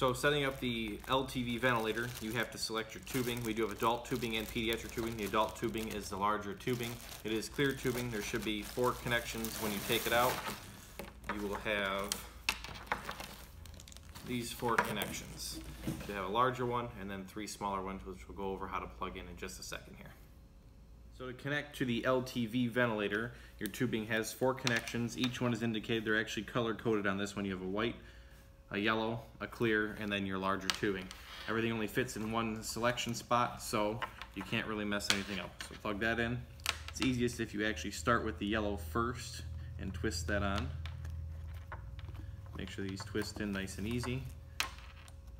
So setting up the LTV ventilator, you have to select your tubing. We do have adult tubing and pediatric tubing. The adult tubing is the larger tubing. It is clear tubing. There should be four connections when you take it out. You will have these four connections. You have a larger one and then three smaller ones, which we'll go over how to plug in in just a second here. So to connect to the LTV ventilator, your tubing has four connections. Each one is indicated. They're actually color coded on this one. You have a white, a yellow, a clear, and then your larger tubing. Everything only fits in one selection spot, so you can't really mess anything up. So plug that in. It's easiest if you actually start with the yellow first and twist that on. Make sure these twist in nice and easy.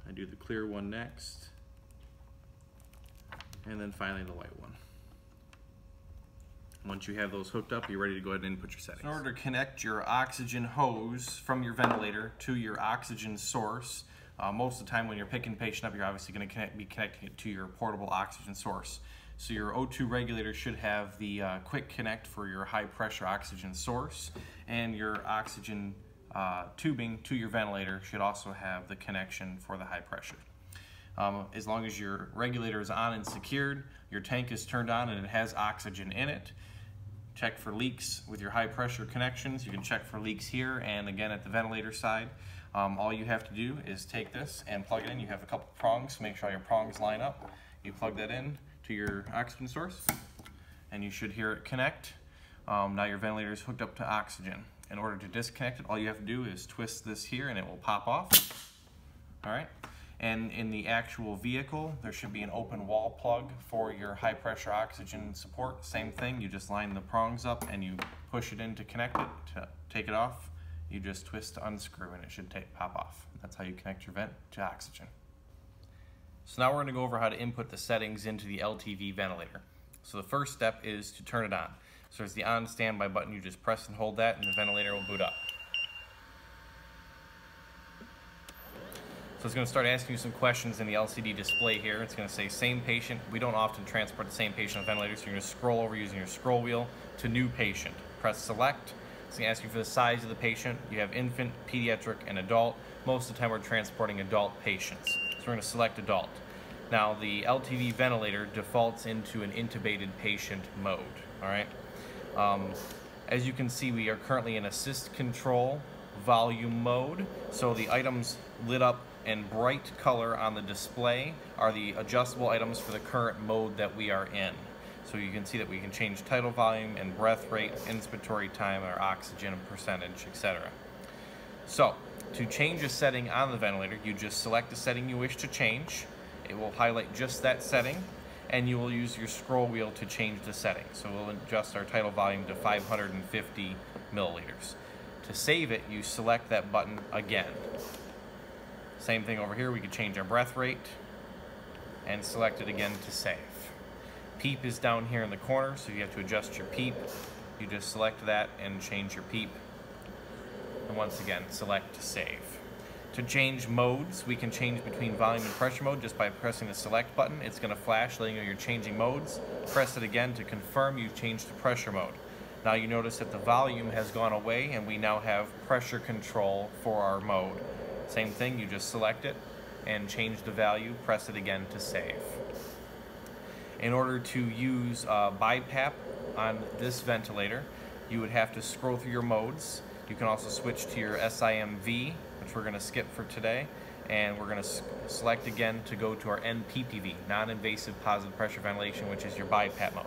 I do the clear one next. And then finally the white one. Once you have those hooked up, you're ready to go ahead and input your settings. In order to connect your oxygen hose from your ventilator to your oxygen source, uh, most of the time when you're picking the patient up, you're obviously going to be connecting it to your portable oxygen source. So your O2 regulator should have the uh, quick connect for your high pressure oxygen source and your oxygen uh, tubing to your ventilator should also have the connection for the high pressure. Um, as long as your regulator is on and secured, your tank is turned on and it has oxygen in it, check for leaks with your high pressure connections. You can check for leaks here and again at the ventilator side. Um, all you have to do is take this and plug it in. You have a couple prongs, make sure all your prongs line up. You plug that in to your oxygen source and you should hear it connect. Um, now your ventilator is hooked up to oxygen. In order to disconnect it, all you have to do is twist this here and it will pop off. All right. And in the actual vehicle, there should be an open wall plug for your high pressure oxygen support. Same thing, you just line the prongs up and you push it in to connect it. To take it off, you just twist to unscrew and it should take, pop off. That's how you connect your vent to oxygen. So now we're gonna go over how to input the settings into the LTV ventilator. So the first step is to turn it on. So there's the on standby button, you just press and hold that and the ventilator will boot up. So it's going to start asking you some questions in the LCD display here. It's going to say same patient. We don't often transport the same patient on ventilator, so you're going to scroll over using your scroll wheel to new patient. Press select. It's going to ask you for the size of the patient. You have infant, pediatric, and adult. Most of the time we're transporting adult patients. So we're going to select adult. Now the LTV ventilator defaults into an intubated patient mode. All right. Um, as you can see, we are currently in assist control volume mode. So the items lit up and bright color on the display are the adjustable items for the current mode that we are in. So you can see that we can change tidal volume and breath rate, inspiratory time, or oxygen percentage, etc. So to change a setting on the ventilator, you just select the setting you wish to change. It will highlight just that setting and you will use your scroll wheel to change the setting. So we'll adjust our tidal volume to 550 milliliters. To save it, you select that button again. Same thing over here, we could change our breath rate and select it again to save. PEEP is down here in the corner, so if you have to adjust your PEEP. You just select that and change your PEEP. And once again, select to save. To change modes, we can change between volume and pressure mode just by pressing the select button. It's going to flash letting you know you're changing modes. Press it again to confirm you've changed to pressure mode. Now you notice that the volume has gone away and we now have pressure control for our mode. Same thing, you just select it and change the value, press it again to save. In order to use uh, BiPAP on this ventilator, you would have to scroll through your modes. You can also switch to your SIMV, which we're going to skip for today, and we're going to select again to go to our NPPV, non-invasive positive pressure ventilation, which is your BiPAP mode.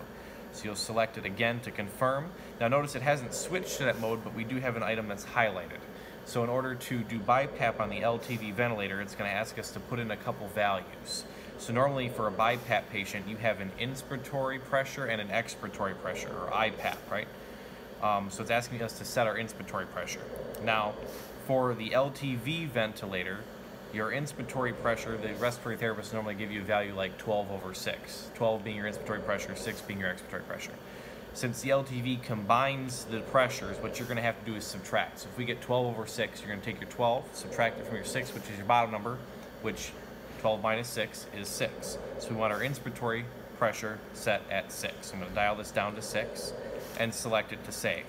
So you'll select it again to confirm. Now notice it hasn't switched to that mode, but we do have an item that's highlighted. So in order to do BiPAP on the LTV ventilator, it's going to ask us to put in a couple values. So normally for a BiPAP patient, you have an inspiratory pressure and an expiratory pressure, or IPAP, right? Um, so it's asking us to set our inspiratory pressure. Now, for the LTV ventilator, your inspiratory pressure, the respiratory therapist normally give you a value like 12 over 6. 12 being your inspiratory pressure, 6 being your expiratory pressure. Since the LTV combines the pressures, what you're going to have to do is subtract. So if we get 12 over 6, you're going to take your 12, subtract it from your 6, which is your bottom number, which 12 minus 6 is 6. So we want our inspiratory pressure set at 6. I'm going to dial this down to 6 and select it to save.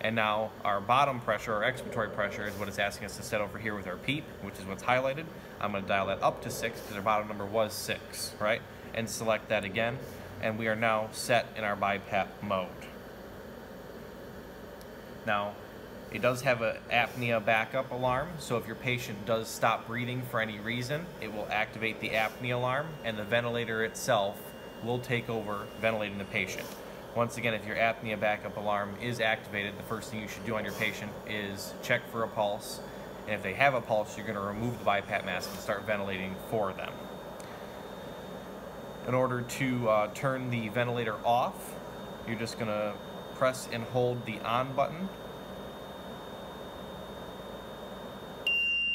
And now our bottom pressure, our expiratory pressure, is what it's asking us to set over here with our PEEP, which is what's highlighted. I'm going to dial that up to 6 because our bottom number was 6, right? And select that again. And we are now set in our BiPAP mode. Now, it does have an apnea backup alarm, so if your patient does stop breathing for any reason, it will activate the apnea alarm and the ventilator itself will take over ventilating the patient. Once again, if your apnea backup alarm is activated, the first thing you should do on your patient is check for a pulse. And if they have a pulse, you're going to remove the BiPAP mask and start ventilating for them. In order to uh, turn the ventilator off, you're just going to press and hold the on button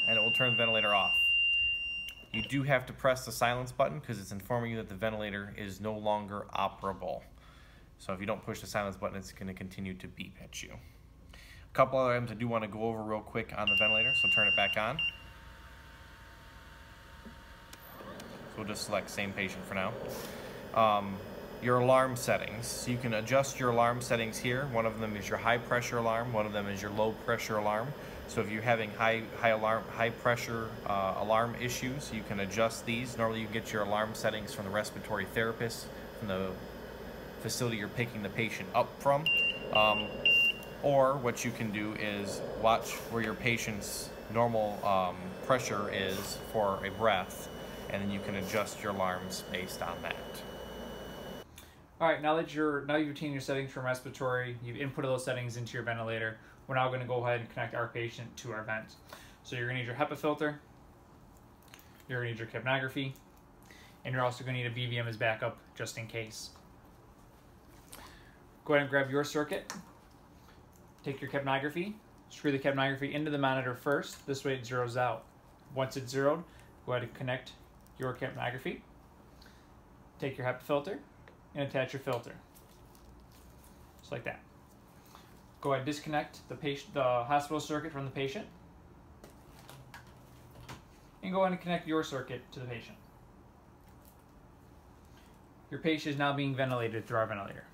and it will turn the ventilator off. You do have to press the silence button because it's informing you that the ventilator is no longer operable. So if you don't push the silence button, it's going to continue to beep at you. A couple other items I do want to go over real quick on the ventilator, so turn it back on. So we'll just select same patient for now. Um, your alarm settings. So you can adjust your alarm settings here. One of them is your high pressure alarm, one of them is your low pressure alarm. So if you're having high high alarm high pressure uh, alarm issues, you can adjust these. Normally you get your alarm settings from the respiratory therapist, from the facility you're picking the patient up from. Um, or what you can do is watch where your patient's normal um, pressure is for a breath, and then you can adjust your alarms based on that. All right, now that you're now you've obtained your settings from respiratory, you've inputted those settings into your ventilator. We're now going to go ahead and connect our patient to our vent. So you're going to need your HEPA filter, you're going to need your capnography, and you're also going to need a BVM as backup just in case. Go ahead and grab your circuit, take your capnography, screw the capnography into the monitor first. This way it zeroes out. Once it's zeroed, go ahead and connect your capnography. Take your HEPA filter, and attach your filter. Just like that. Go ahead and disconnect the patient, the hospital circuit from the patient. And go ahead and connect your circuit to the patient. Your patient is now being ventilated through our ventilator.